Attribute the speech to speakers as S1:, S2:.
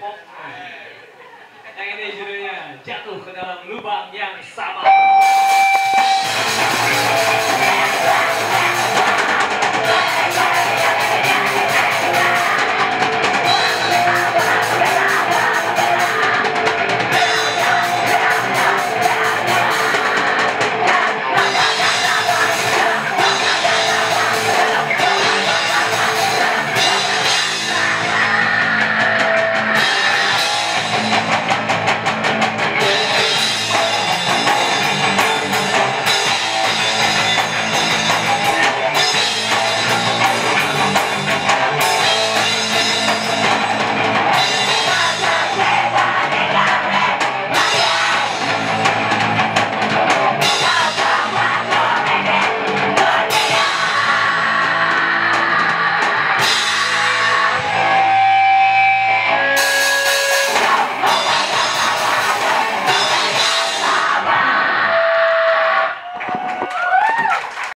S1: Yang ini judulnya Jatuh ke dalam lubang yang sama.